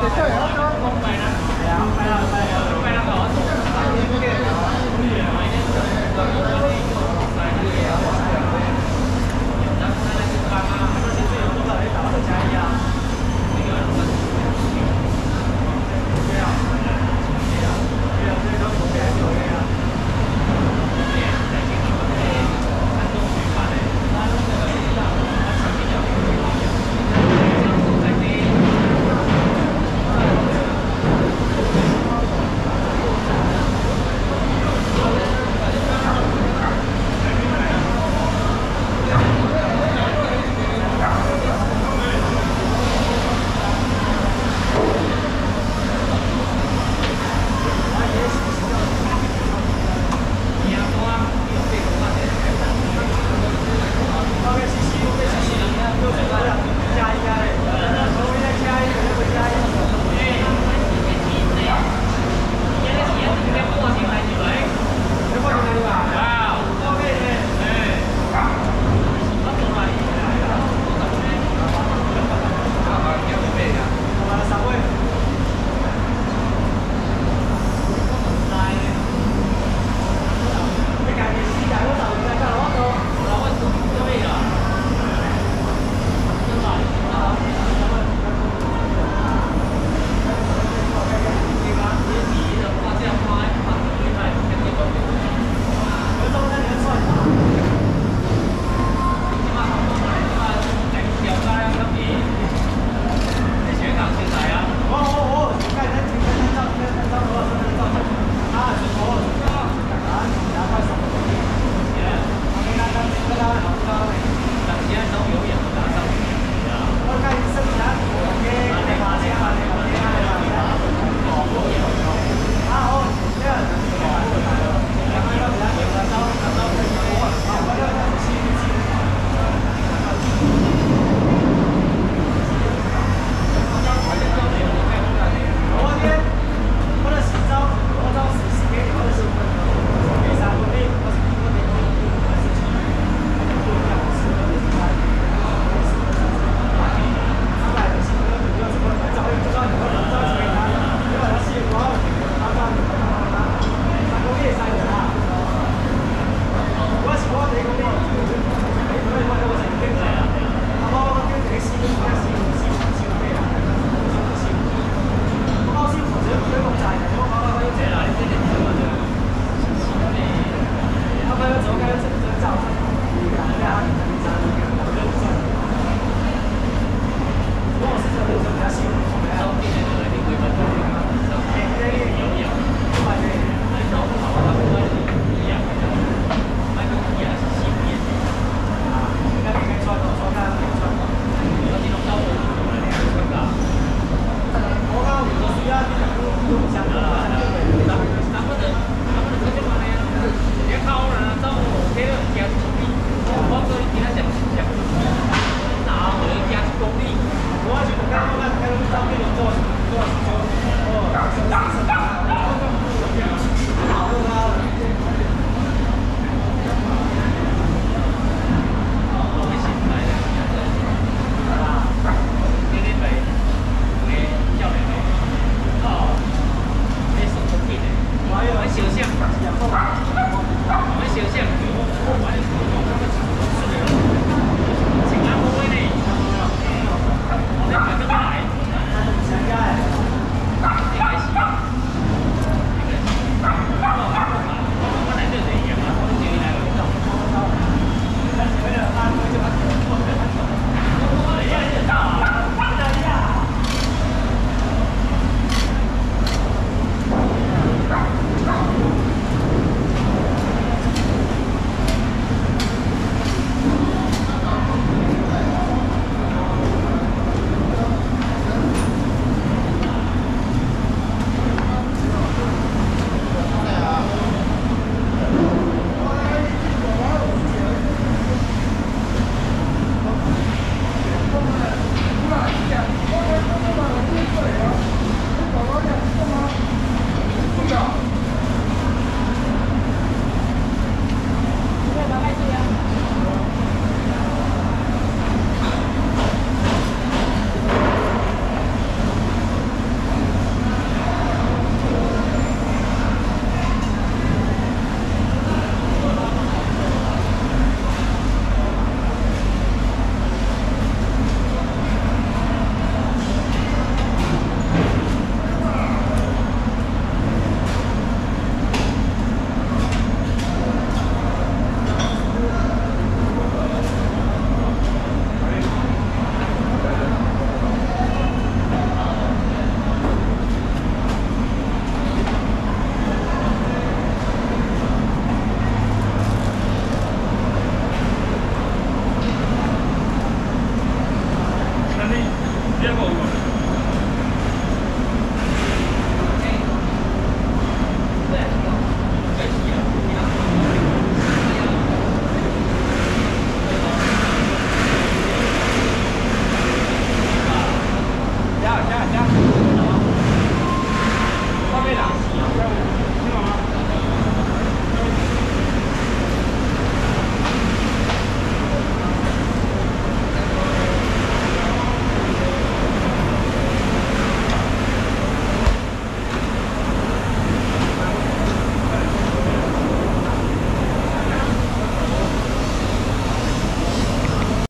得跳远啊